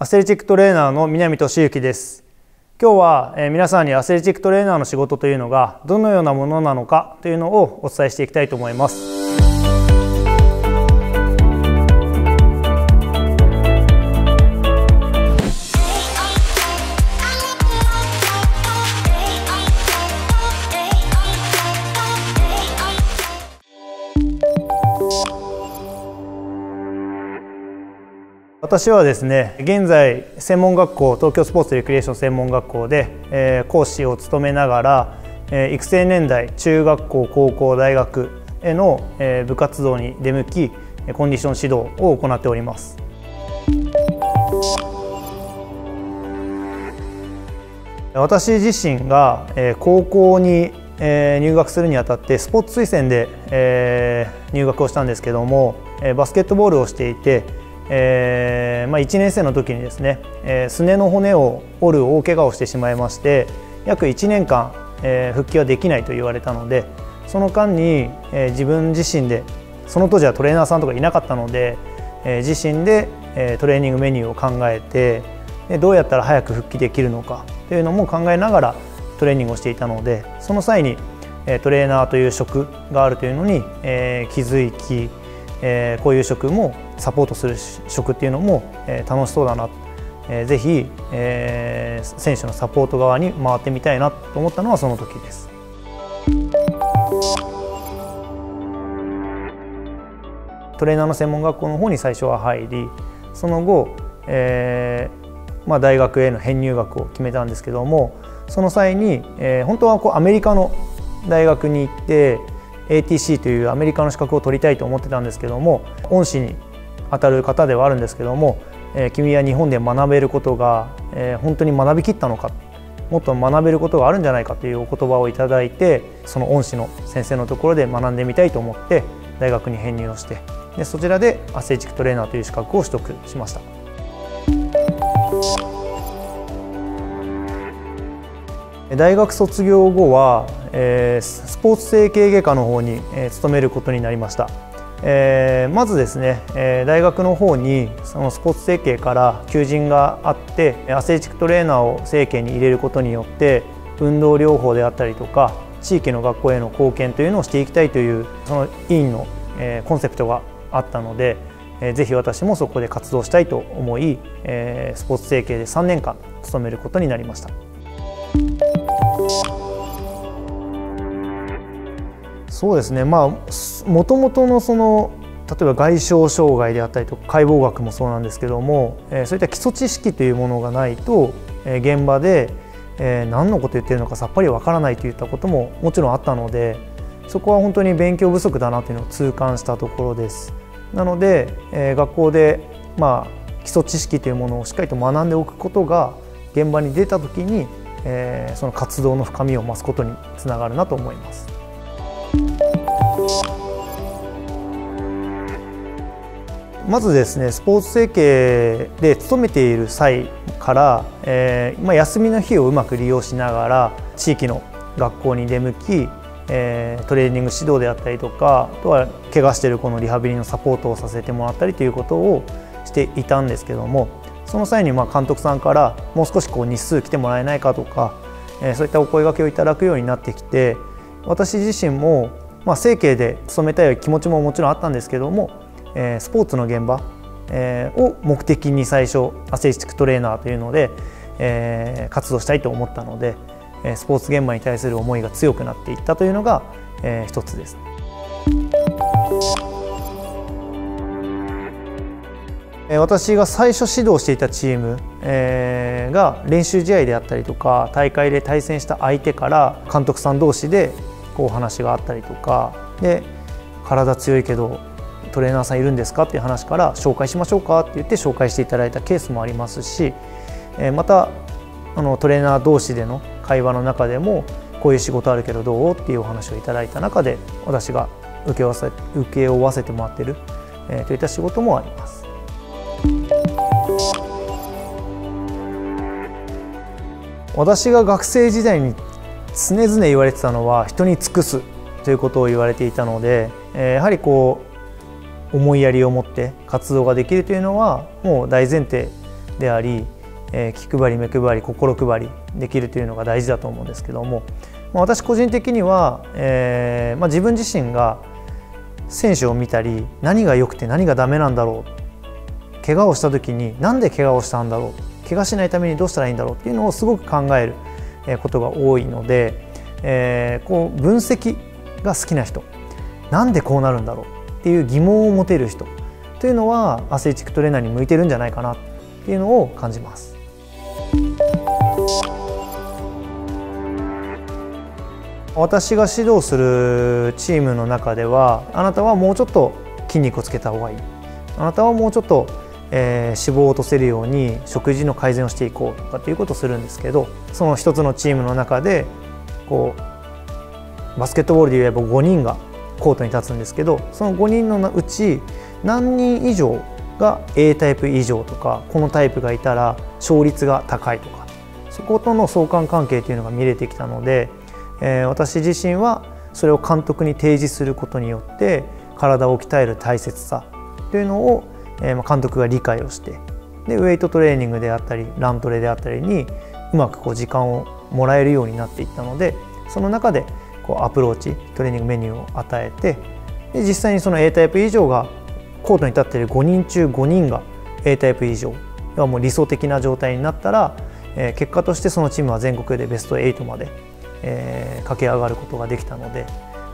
アスレチックトレーナーの南俊之です。今日は、え皆さんにアスレチックトレーナーの仕事というのがどのようなものなのかというのをお伝えしていきたいと思います。私はですね現在専門学校東京スポーツレクリエーション専門学校で、え、講師を務めながら、え、育成年代中学校高校大学への、え、部活動に出向きコンディション指導を行っております。私自身が、高校に、入学するにあたってスポーツ推薦で、入学をしたんですけども、バスケットボールをしていてえーまあ、1年生の時にですね、えー、すねの骨を折る大怪我をしてしまいまして約1年間、えー、復帰はできないと言われたのでその間に、えー、自分自身でその当時はトレーナーさんとかいなかったので、えー、自身で、えー、トレーニングメニューを考えてでどうやったら早く復帰できるのかというのも考えながらトレーニングをしていたのでその際にえトレーナーという職があるというのに、えー、気づきえー、こういう職もサポートする職っていうのも、えー、楽しそうだな、えー、ぜひ、えー、選手のサポート側に回ってみたいなと思ったのはその時です。トレーナーの専門学校の方に最初は入りその後、えーまあ、大学への編入学を決めたんですけどもその際に、えー、本当はこうアメリカの大学に行って ATC というアメリカの資格を取りたいと思ってたんですけども恩師に当たる方ではあるんですけども、え、君は日本で学べることが、え、本当に学びきったのかもっと学べることがあるんじゃないかというお言葉をいただいてその恩師の先生のところで学んでみたいと思って大学に編入をしてでそちらでアスレチックトレーナーという資格を取得しました。大学卒業後は、えー、スポーツ整形外科の方に、えー、勤めることになりました、えー、まずですね、えー、大学の方にそのスポーツ整形から求人があってアスレチックトレーナーを整形に入れることによって運動療法であったりとか地域の学校への貢献というのをしていきたいというその委員の、えー、コンセプトがあったので、えー、ぜひ私もそこで活動したいと思い、えー、スポーツ整形で3年間勤めることになりました。そうですねまあもともとのその例えば外傷障害であったりとか解剖学もそうなんですけども、え、そういった基礎知識というものがないと、え、現場で、え、何のこと言ってるのかさっぱりわからないといったことももちろんあったのでそこは本当に勉強不足だなというのを痛感したところです。なので、え、学校で、まあ、基礎知識というものをしっかりと学んでおくことが現場に出た時に、えー、その活動の深みを増すことにつながるなと思います。まずですねスポーツ整形で勤めている際から、えーまあ、休みの日をうまく利用しながら地域の学校に出向き、えー、トレーニング指導であったりとかあとは怪我している子のリハビリのサポートをさせてもらったりということをしていたんですけどもその際にま監督さんからもう少しこう日数来てもらえないかとか、えー、そういったお声がけをいただくようになってきて私自身もまあ整形で勤めたい気持ちももちろんあったんですけどもえスポーツの現場、えを目的に最初アスレチックトレーナーというので、え活動したいと思ったのでスポーツ現場に対する思いが強くなっていったというのが、え一つです。私が最初指導していたチーム、えが練習試合であったりとか大会で対戦した相手から監督さん同士でこう話があったりとかで体強いけどトレーナーさんいるんですか？っていう話から紹介しましょうか？って言って紹介していただいたケースもありますしまたあのトレーナー同士での会話の中でもこういう仕事あるけどどう？っていうお話をいただいた中で私が請け負わせ請け負わせてもらってる、えー、といった仕事もあります。私が学生時代に常々言われてたのは人に尽くすということを言われていたのでやはりこう思いやりを持って活動ができるというのはもう大前提であり、えー、気配り目配り心配りできるというのが大事だと思うんですけども、まあ、私個人的には、えーまあ、自分自身が選手を見たり何が良くて何がダメなんだろう怪我をした時に何で怪我をしたんだろう怪我しないためにどうしたらいいんだろうっていうのをすごく考えることが多いので、えー、こう分析が好きな人なんでこうなるんだろうっていう疑問を持てる人というのはアスレチックトレーナーに向いてるんじゃないかなっていうのを感じます。私が指導するチームの中ではあなたはもうちょっと筋肉をつけた方がいいあなたはもうちょっと、えー、脂肪を落とせるように食事の改善をしていこうとかっていうことをするんですけどその一つのチームの中でこうバスケットボールで言えば5人がコートに立つんですけどその5人のうち何人以上が A タイプ以上とかこのタイプがいたら勝率が高いとかそことの相関関係というのが見れてきたので、えー、私自身はそれを監督に提示することによって体を鍛える大切さというのを、えー、監督が理解をしてでウェイトトレーニングであったりラントレであったりにうまくこう時間をもらえるようになっていったのでその中でこうアプローチトレーニングメニューを与えてで実際にその A タイプ以上がコートに立っている5人中5人が A タイプ以上要はもう理想的な状態になったら、えー、結果としてそのチームは全国でベスト8まで、えー、駆け上がることができたので、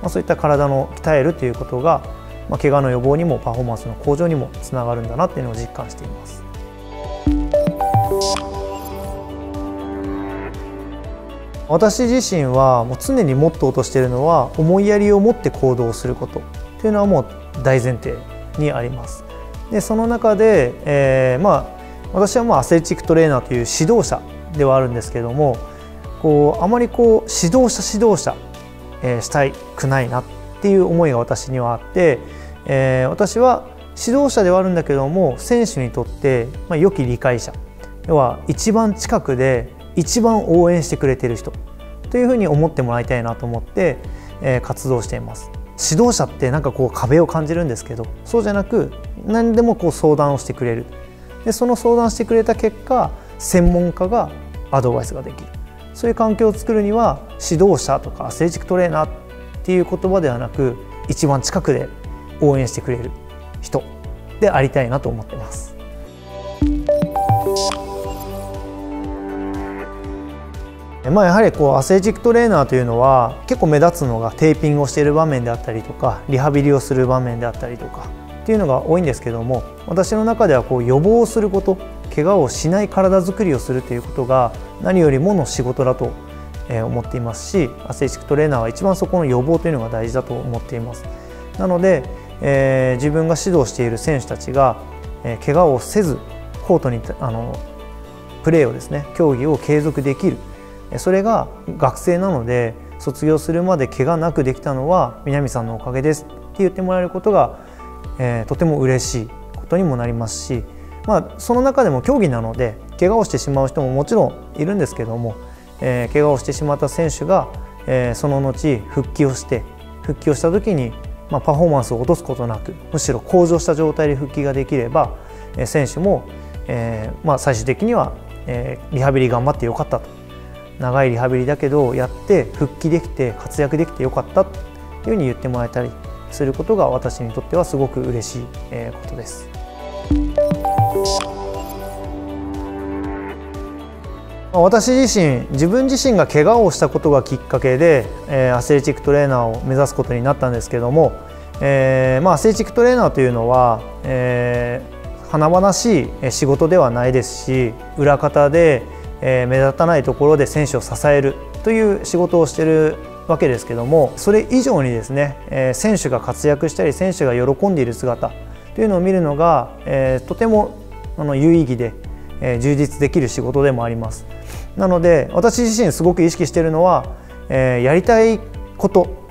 まあ、そういった体の鍛えるということが、まあ、怪我の予防にもパフォーマンスの向上にもつながるんだなっていうのを実感しています。私自身はもう常にモットーとしているのは思いやりを持って行動することというのはもう大前提にあります。でその中で、えー、まあ私はまあアスレチックトレーナーという指導者ではあるんですけどもこうあまりこう指導者指導者、えー、したくないなっていう思いが私にはあって、えー、私は指導者ではあるんだけども選手にとって、まあ、良き理解者要は一番近くで一番応援してくれてる人というふうに思ってもらいたいなと思って、えー、活動しています。指導者ってなんかこう壁を感じるんですけどそうじゃなく何でもこう相談をしてくれるでその相談してくれた結果専門家がアドバイスができるそういう環境を作るには指導者とか成熟トレーナーっていう言葉ではなく一番近くで応援してくれる人でありたいなと思ってます。まあ、やはりこうアスレチックトレーナーというのは結構目立つのがテーピングをしている場面であったりとかリハビリをする場面であったりとかっていうのが多いんですけども私の中ではこう予防をすること怪我をしない体づくりをするということが何よりもの仕事だと思っていますしアスレチックトレーナーは一番そこの予防というのが大事だと思っています。なので、えー、自分が指導している選手たちが、えー、怪我をせずコートにあのプレーをですね競技を継続できるそれが学生なので卒業するまで怪我なくできたのは南さんのおかげです。って言ってもらえることが、えー、とても嬉しいことにもなりますし、まあ、その中でも競技なので怪我をしてしまう人ももちろんいるんですけども、えー、怪我をしてしまった選手が、えー、その後復帰をして復帰をした時に、まあ、パフォーマンスを落とすことなくむしろ向上した状態で復帰ができれば、え、選手も、えーまあ、最終的には、えー、リハビリ頑張ってよかったと。長いリハビリだけどやって復帰できて活躍できてよかったっていうふうに言ってもらえたりすることが私にとってはすごく嬉しいことです。私自身自分自身が怪我をしたことがきっかけで、えー、アスレチックトレーナーを目指すことになったんですけども、えーまあ、アスレチックトレーナーというのは、えー、華々しい仕事ではないですし裏方でえ目立たないところで選手を支えるという仕事をしてるわけですけどもそれ以上にですね、え選手が活躍したり選手が喜んでいる姿というのを見るのが、えとてもあの有意義で、え充実できる仕事でもあります。なので私自身すごく意識してるのは、えやりたいこと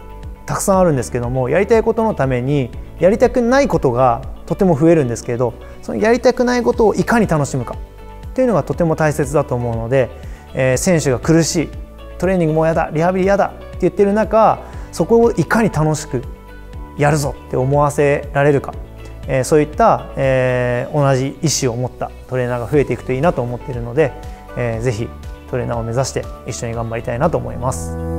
たくさんあるんですけどもやりたいことのためにやりたくないことがとても増えるんですけどそのやりたくないことをいかに楽しむかっていうのがとても大切だと思うので、えー、選手が苦しいトレーニングもやだリハビリやだって言ってる中そこをいかに楽しくやるぞって思わせられるかえー、そういった、えー、同じ意思を持ったトレーナーが増えていくといいなと思っているので、えー、ぜひトレーナーを目指して一緒に頑張りたいなと思います。